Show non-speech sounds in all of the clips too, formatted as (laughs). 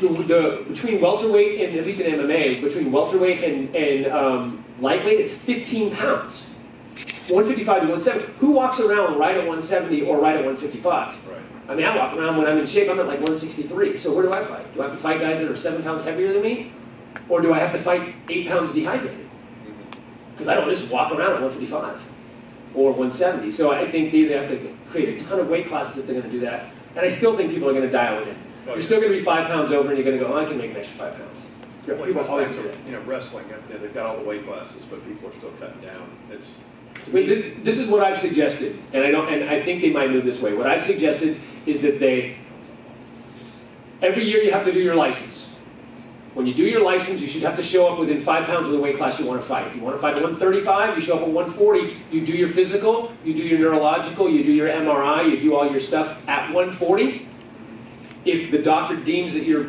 the, the between welterweight and at least in MMA, between welterweight and, and um, lightweight, it's 15 pounds. 155 to 170. Who walks around right at 170 or right at 155? Right. I mean, I walk around when I'm in shape, I'm at like 163. So where do I fight? Do I have to fight guys that are seven pounds heavier than me? Or do I have to fight eight pounds dehydrated? Because I don't just walk around at 155 or 170. So I think they either have to create a ton of weight classes if they're going to do that. And I still think people are going to dial it in. You're still going to be five pounds over and you're going to go, oh, I can make an extra five pounds. Well, People always do that. You know, wrestling, you know, they've got all the weight classes, but people are still cutting down. It's, I mean, me, this is what I've suggested, and I don't, and I think they might move this way. What I've suggested is that they, every year you have to do your license. When you do your license, you should have to show up within five pounds of the weight class you want to fight. You want to fight at 135, you show up at 140, you do your physical, you do your neurological, you do your MRI, you do all your stuff at 140. If the doctor deems that you're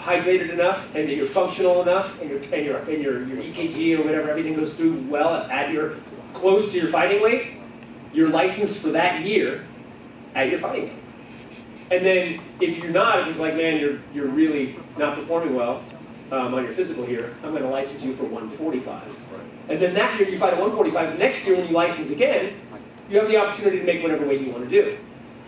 hydrated enough and that you're functional enough and your, and your, and your, your EKG or whatever, everything goes through well at your, close to your fighting weight, you're licensed for that year at your fighting weight. And then if you're not, if it's like, man, you're, you're really not performing well um, on your physical here, I'm going to license you for 145. right. And then that year you fight at 145. Next year when you license again, you have the opportunity to make whatever weight you want to do.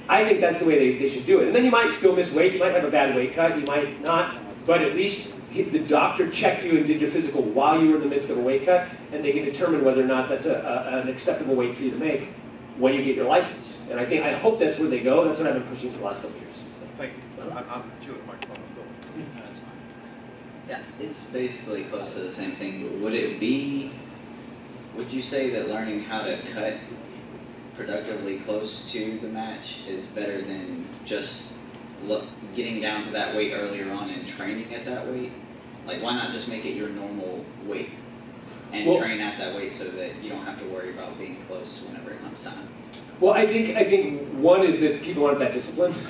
I think that's the way they, they should do it. And then you might still miss weight. You might have a bad weight cut. You might not. But at least he- the doctor checked you and did your physical while you were in the midst of a weight cut, and they can determine whether or not that's a, a, an acceptable weight for you to make when you get your license. And I think I hope that's where they go. That's what I've been pushing for the last couple of years. Thank you. I- I'm chewing the microphone. Yeah, it's basically close to the same thing. Would it be, would you say that learning how to cut productively close to the match is better than just look, getting down to that weight earlier on and training at that weight? Like, why not just make it your normal weight and Well- train at that weight so that you don't have to worry about being close whenever it comes time? Well, I think I think one is that people aren't that disciplined. (laughs)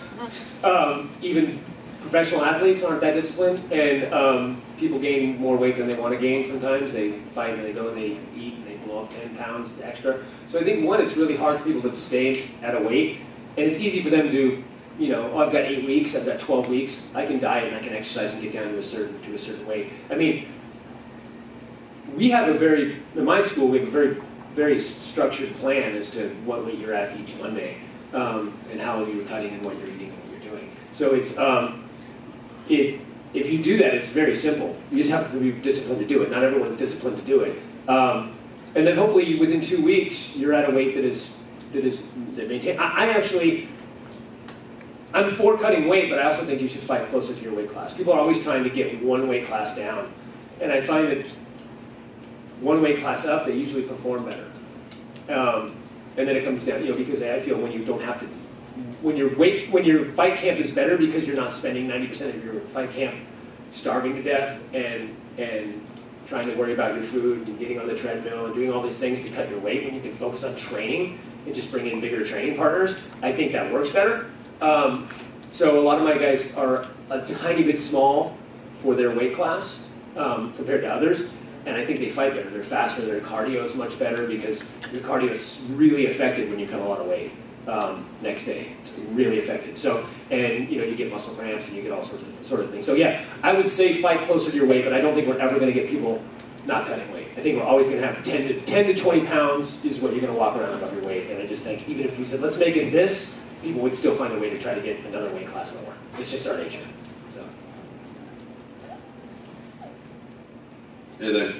Um, even professional athletes aren't that disciplined, and um, people gain more weight than they want to gain. Sometimes they fight and they go and they eat up ten pounds extra. So I think one, it's really hard for people to stay at a weight, and it's easy for them to, you know, oh, I've got eight weeks, I've got twelve weeks, I can diet and I can exercise and get down to a certain to a certain weight. I mean, we have a very in my school we have a very very structured plan as to what weight you're at each Monday um, and how you're cutting and what you're eating and what you're doing. So it's um, if if you do that, it's very simple. You just have to be disciplined to do it. Not everyone's disciplined to do it. Um, and then hopefully within two weeks you're at a weight that is that is that maintain. I, I actually. I'm for cutting weight, but I also think you should fight closer to your weight class. People are always trying to get one weight class down, and I find that one weight class up, they usually perform better. Um, and then it comes down, you know, because I feel when you don't have to, when your weight, when your fight camp is better because you're not spending 90% of your fight camp starving to death and and trying to worry about your food and getting on the treadmill and doing all these things to cut your weight when you can focus on training and just bring in bigger training partners. I think that works better. Um, so a lot of my guys are a tiny bit small for their weight class um, compared to others, and I think they fight better. They're faster. Their cardio is much better because your cardio is really affected when you cut a lot of weight um, next day. It's really effective. So, and you know, you get muscle cramps and you get all sorts of sort of things. So yeah, I would say fight closer to your weight, but I don't think we're ever going to get people not cutting weight. I think we're always going to have 10 to 10 to 20 pounds is what you're going to walk around above your weight. And I just think even if we said let's make it this, people would still find a way to try to get another weight class lower. It's just our nature. So. Hey there.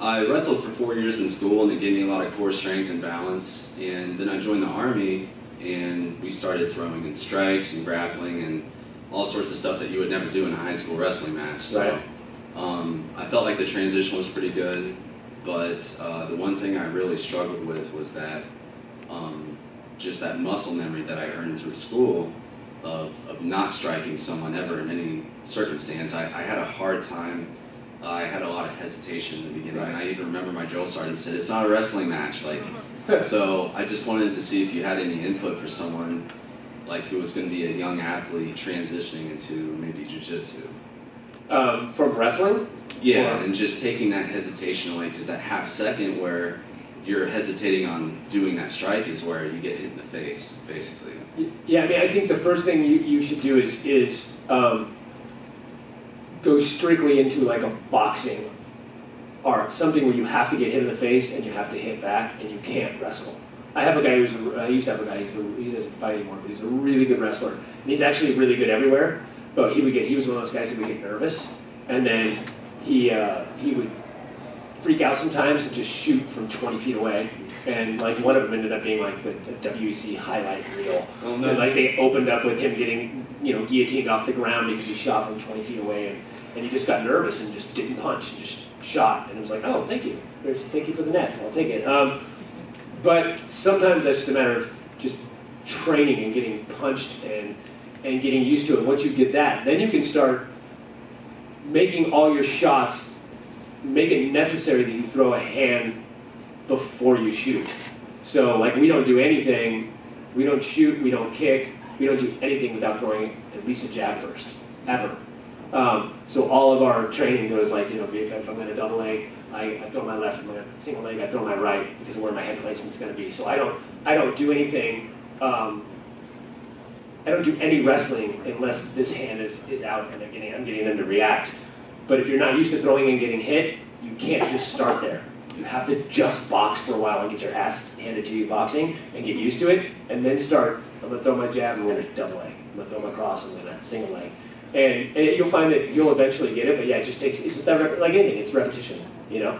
I wrestled for four years in school and it gave me a lot of core strength and balance. And then I joined the Army and we started throwing in strikes and grappling and all sorts of stuff that you would never do in a high school wrestling match. So Right. um, I felt like the transition was pretty good. But uh, the one thing I really struggled with was that um, just that muscle memory that I earned through school of, of not striking someone ever in any circumstance. I, I had a hard time I had a lot of hesitation in the beginning. Right. And I even remember my drill sergeant said, "It's not a wrestling match." Like, (laughs) so I just wanted to see if you had any input for someone like who was going to be a young athlete transitioning into maybe jujitsu. Um, from wrestling, Yeah, Or- and just taking that hesitation away, because that half second where you're hesitating on doing that strike is where you get hit in the face, basically. Yeah, I mean, I think the first thing you, you should do is is um, go strictly into like a boxing art, something where you have to get hit in the face and you have to hit back and you can't wrestle. I have a guy who's, a, I used to have a guy, he's a, he doesn't fight anymore, but he's a really good wrestler. And he's actually really good everywhere, but he would get, he was one of those guys who would get nervous and then he, uh, he would freak out sometimes and just shoot from 20 feet away. And like one of them ended up being like the, the WEC highlight reel. Oh, And like they opened up with him getting, you know, guillotined off the ground because he shot from 20 feet away, and, and he just got nervous and just didn't punch and just shot, and it was like, oh, thank you, There's, thank you for the net, I'll take it. Um, but sometimes that's just a matter of just training and getting punched and and getting used to it. Once you get that, then you can start making all your shots. Make it necessary that you throw a hand before you shoot. So, like, we don't do anything, we don't shoot, we don't kick, we don't do anything without throwing at least a jab first, ever. Um, so, all of our training goes like, you know, if, I'm to double leg, I, I throw my left, I'm to single leg, I throw my right because of where my head placement's going to be. So, I don't, I don't do anything. Um, I don't do any wrestling unless this hand is, is out and I'm getting, I'm getting them to react. But if you're not used to throwing and getting hit, you can't just start there. You have to just box for a while and get your ass handed to you boxing and get used to it, and then start. I'm gonna throw my jab. I'm gonna double leg. I'm gonna throw my cross. I'm gonna single leg, and, and you'll find that you'll eventually get it. But yeah, it just takes. It's just that like anything. It's repetition, you know.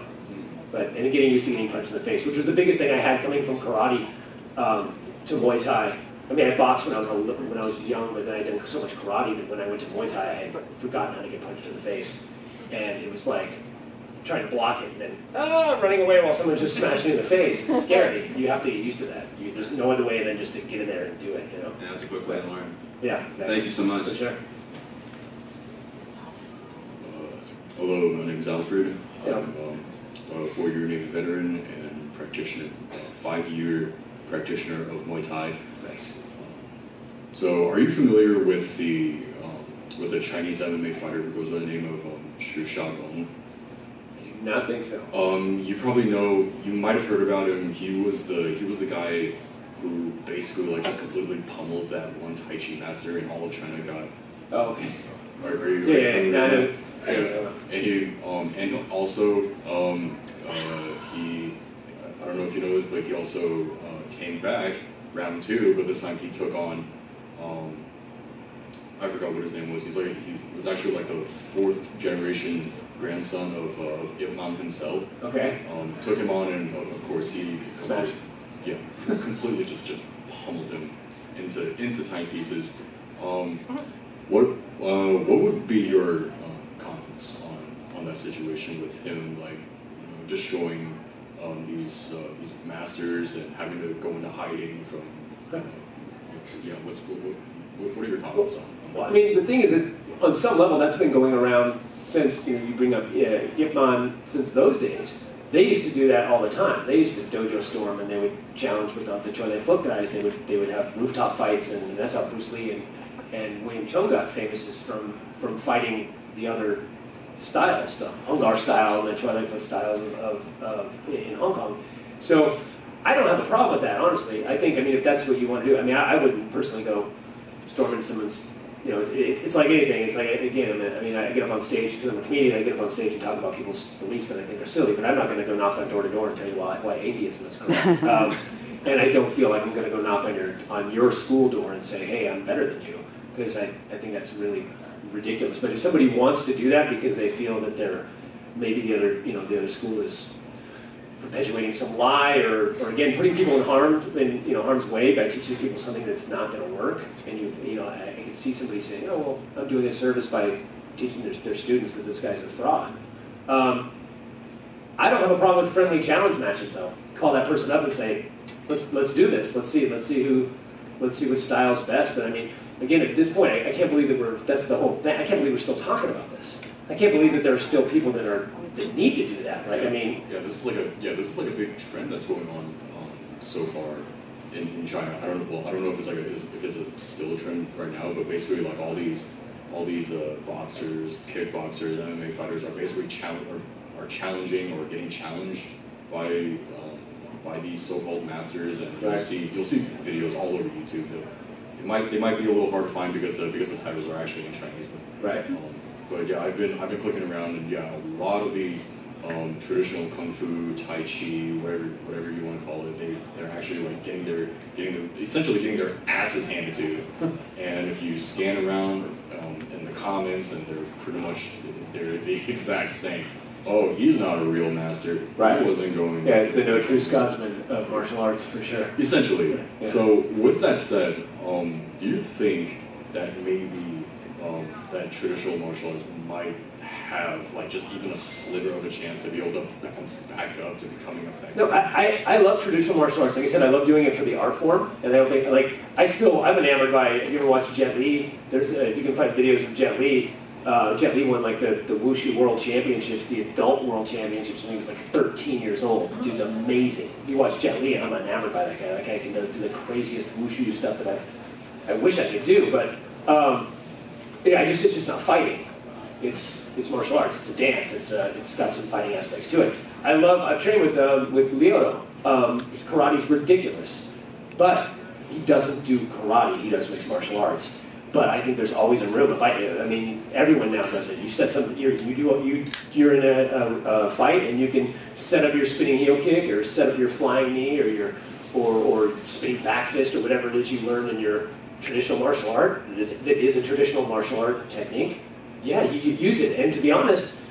But and getting used to getting punched in the face, which was the biggest thing I had coming from karate um, to Muay Thai. I mean, I boxed when I was a, when I was young, but then I did so much karate that when I went to Muay Thai, I had forgotten how to get punched in the face, and it was like trying to block it and then ah, running away while someone's just smashing you in the face. It's scary. You have to get used to that. You, there's no other way than just to get in there and do it. You know? Yeah, that's a quick way to learn. Yeah. Exactly. Thank you so much. For sure. Uh, Hello, my name is Alfred. Yeah. I'm um, a four-year Navy veteran and practitioner, five-year practitioner of Muay Thai. Nice. So, are you familiar with the um, with a Chinese MMA fighter who goes by the name of um, Xu Xiaodong? I do not think so. Um, you probably know. You might have heard about him. He was the he was the guy who basically like just completely pummeled that one Tai Chi master, and all of China got. Oh, okay. Are, are you Yeah, yeah, yeah. No, with I that? don't, I don't know. And he, um, and also, um, uh, he, I don't know if you know this, but he also uh, came back round two, but this time he took on, um, I forgot what his name was. He's like, he was actually like the fourth generation grandson of, uh, of himself. Okay. Um, took him on, and of course he, yeah, completely just just pummeled him into into tiny pieces. Um, what uh, what would be your on that situation with him, like you know, just showing um, these uh, these masters and having to go into hiding from? Uh, yeah, what's what, what, what are your comments on? Well, I mean, the thing is that on some level, that's been going around since you know you bring up uh, Ip Man since those days. They used to do that all the time. They used to dojo storm, and they would challenge with the, the Choy Li Fut guys. They would they would have rooftop fights, and that's how Bruce Lee and, and William Cheung got famous is from from fighting the other styles, the Hung Gar style and the Foot styles of, of, of in Hong Kong. So I don't have a problem with that, honestly. I think I mean if that's what you want to do. I mean I, I wouldn't personally go storming someone's you know, it's, it's, it's like anything. It's like, again, I mean, I get up on stage, because I'm a comedian, I get up on stage and talk about people's beliefs that I think are silly, but I'm not going to go knock on door to door and tell you why, why atheism is correct. (laughs) um, and I don't feel like I'm going to go knock on your, on your school door and say, hey, I'm better than you, because I, I think that's really ridiculous. But if somebody wants to do that because they feel that they're, maybe the other, you know, the other school is perpetuating some lie or, or again putting people in harm in you know harm's way by teaching people something that's not going to work. And you you know I, I can see somebody saying oh well I'm doing a service by teaching their, their students that this guy's a fraud. Um, I don't have a problem with friendly challenge matches though. Call that person up and say let's let's do this. Let's see let's see who let's see which style's best. But I mean again at this point I, I can't believe that we're that's the whole thing I can't believe we're still talking about this I can't believe that there are still people that are that need to do that like I mean Yeah, this is like a yeah, this is like a big trend that's going on um, so far in, in China. I don't know. Well, I don't know if it's like a, if it's a still a trend right now, but basically like all these all these uh, boxers, kickboxers, MMA fighters are basically challenge are, are challenging or getting challenged by um, by these so-called masters, and you'll Right. see you'll see videos all over YouTube. That it might they might be a little hard to find because the because the titles are actually in Chinese, but right um, but yeah, I've been I've been clicking around and yeah, a lot of these um, traditional kung fu, tai chi, whatever whatever you want to call it, they they're actually like getting their getting their, essentially getting their asses handed to (laughs) and if you scan around um, in the comments, and they're pretty much they're the (laughs) exact same. Oh, he's not a real master. Right. He wasn't going. Yeah, it's the no true Scotsman of martial arts for sure. Essentially. Yeah. So with that said, um, do you think that maybe um, that traditional martial arts might have like just even a sliver of a chance to be able to bounce back up to becoming effective? No, I, I, I love traditional martial arts. Like I said, I love doing it for the art form, and I don't think like I still I'm enamored by. If you ever watch Jet Li, there's uh, if you can find videos of Jet Li. Uh, Jet Li won like the, the Wushu World Championships, the adult World Championships when he was like 13 years old. Dude's amazing. You watch Jet Li, and I'm enamored by that guy. That guy can do the craziest Wushu stuff that I, I wish I could do. But um, yeah, I just it's just not fighting. It's it's martial arts. It's a dance. It's uh, it's got some fighting aspects to it. I love. I've trained with um, with Lyoto. Um, his karate's ridiculous, but he doesn't do karate. He does mixed martial arts. But I think there's always a room. If I, I mean, everyone now does it. You set something. You're, you do. You you're in a, a, a fight, and you can set up your spinning heel kick, or set up your flying knee, or your or, or spinning back fist, or whatever it is you learned in your traditional martial art. It is, it is a traditional martial art technique. Yeah, you, you use it. And to be honest,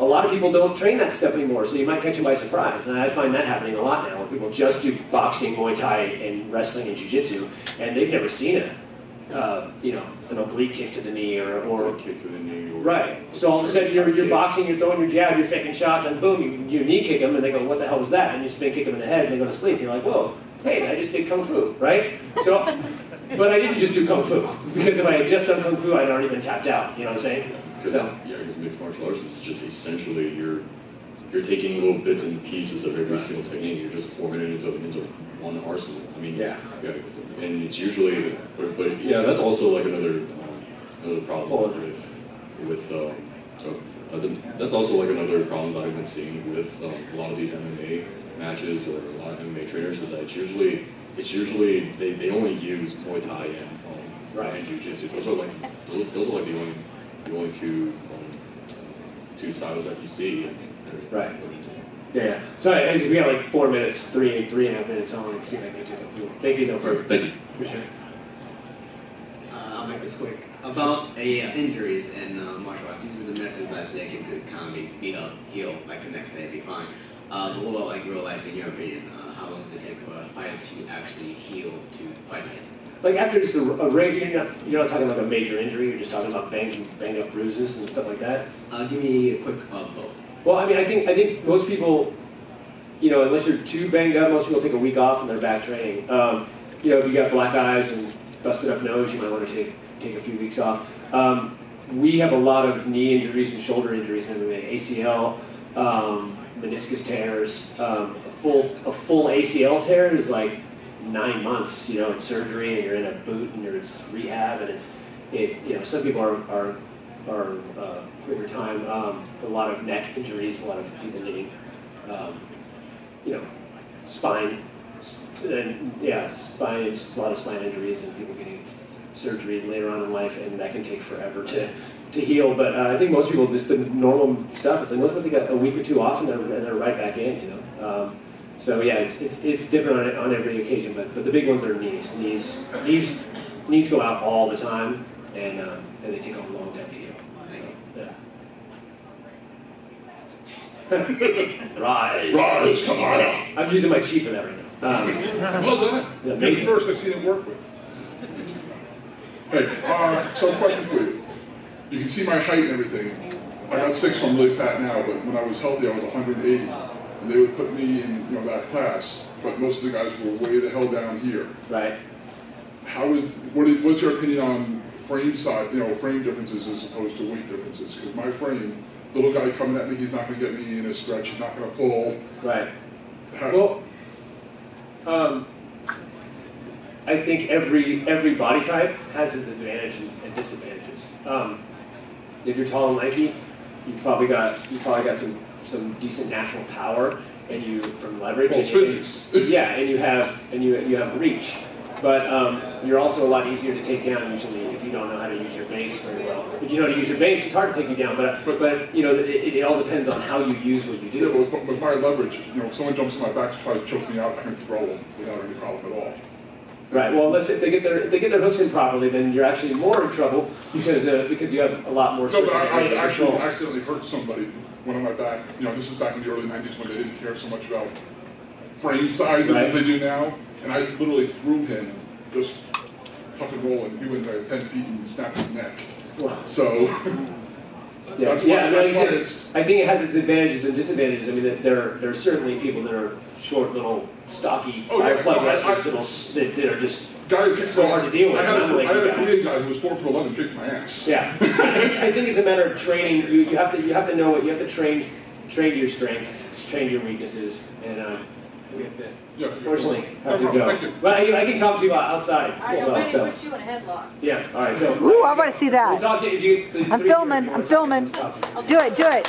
a lot of people don't train that stuff anymore, so you might catch them by surprise. And I find that happening a lot now, people just do boxing, Muay Thai, and wrestling and Jiu-Jitsu, and they've never seen a, uh, you know, an oblique kick to the knee or, Or a kick to the knee. Or right. So all of a sudden you're, you're boxing, you're throwing your jab, you're faking shots, and boom, you, you knee kick them, and they go, "What the hell was that?" And you spin kick them in the head, and they go to sleep. You're like, "Whoa, hey, I just did kung fu, right?" So, (laughs) but I didn't just do kung fu because if I had just done kung fu, I'd already been tapped out. You know what I'm saying? Because So. yeah, because mixed martial arts is just essentially you're you're taking little bits and pieces of every Right. single technique. You're just forming it into into one arsenal. I mean, Yeah. And it's usually, but, but yeah, that's also like another um, another problem with with um, uh, the, that's also like another problem that I've been seeing with um, a lot of these MMA matches or a lot of MMA trainers is that it's usually it's usually they, they only use Muay Thai and um, Right. and Jiu Jitsu. Those are like those, those are like the only the only two um, two styles that you see. And Right. Yeah, yeah. So I, I, we got like four minutes, three, three and a half minutes. I want to see if I can get to it. Thank you though for, Thank you. for sure. Uh, I'll make this quick. About uh, injuries in uh, martial arts, usually the methods is that they can good kind of be beat up, heal, like the next day, be fine. Uh, but what about like real life, in your opinion? Uh, how long does it take for a fighter to actually heal to fight again? Like after just a, a reg, you're not, you're not talking like a major injury. You're just talking about bangs and banged up bruises and stuff like that. Uh, give me a quick uh, both. Well, I mean, I think I think most people, you know, unless you're too banged up, most people take a week off and they're back training. Um, you know, if you got black eyes and busted up nose, you might want to take take a few weeks off. Um, we have a lot of knee injuries and shoulder injuries in MMA. ACL, um, meniscus tears. Um, a full a full ACL tear is like nine months. You know, it's surgery and you're in a boot and there's rehab and it's it. You know, some people are are are uh, quicker time. Um, a lot of neck injuries, a lot of people getting, um, you know, spine, and yeah, spine, a lot of spine injuries, and people getting surgery later on in life, and that can take forever to, to heal. But uh, I think most people just the normal stuff. It's like most people they got a week or two off, and they're, and they're right back in. You know. Um, so yeah, it's, it's, it's different on, on every occasion, but, but the big ones are knees. Knees knees knees go out all the time, and um, and they take a long time to heal. Thank you. Yeah. Rise. Rise, Kamaya. I'm using my chief for that right now. Um, Well done. Yeah, You're the first I've seen it work with. Hey, uh, so question for you. You can see my height and everything. I got six, so I'm really fat now, but when I was healthy, I was 180. And they would put me in, you know, that class, but most of the guys were way the hell down here. right. How is, what is, what's your opinion on frame size, you know, frame differences as opposed to weight differences? Because my frame, little guy coming at me, he's not gonna get me in a stretch, he's not gonna pull. Right. Well, um, I think every every body type has its advantages and disadvantages. Um, if you're tall and lanky, you've probably got you've probably got some some decent natural power, and you from leverage. Well, and you- physics. yeah, and you have and you you have reach. But um, you're also a lot easier to take down usually if you don't know how to use your base very well. If you know how to use your base, it's hard to take you down. But but, but you know, it, it, it all depends on how you use what you Yeah, but do. with, with my leverage, you know, if someone jumps on my back to try to choke me out, I can throw them without any problem at all. Right. Well, unless if they get their if they get their hooks in properly, then you're actually more in trouble because uh, because you have a lot more. No, but I, I actually control. accidentally hurt somebody when on my back. You know, this was back in the early '90s when they didn't care so much about frame sizes Right. as they do now. And I literally threw him, just tuck and roll, and he went there 10 feet and snapped his neck. Wow. So (laughs) Yeah, That's why- yeah. I, mean, that's I why I think it has its advantages and disadvantages. I mean, there- there are certainly people that are short, little, stocky, Oh, yeah, plug no, I- wrestlers I- that'll that, that are just guy It's so hard to deal with. I had a, like I had a. Korean guy who was four foot 11 kicked my ass. Yeah, (laughs) I think it's a matter of training. You, you have to you have to know what you have to train train your strengths, train your weaknesses, and um, we have to, Yeah, unfortunately, have to Thank go. you. But I, I can talk to you outside. I'm well, to so- put you in a headlock. Yeah, all right, so. Ooh, I wanna see that. We'll talk to you. if you- I'm filming, I'm filming. Do it, do it.